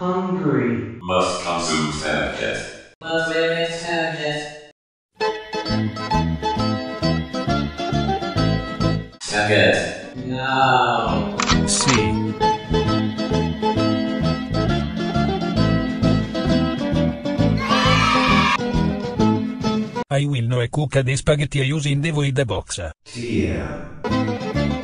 hungry, Must consume Fanaket. Must limit target. Fanaket. No. See. I will know a cook the spaghetti using the void box. Yeah.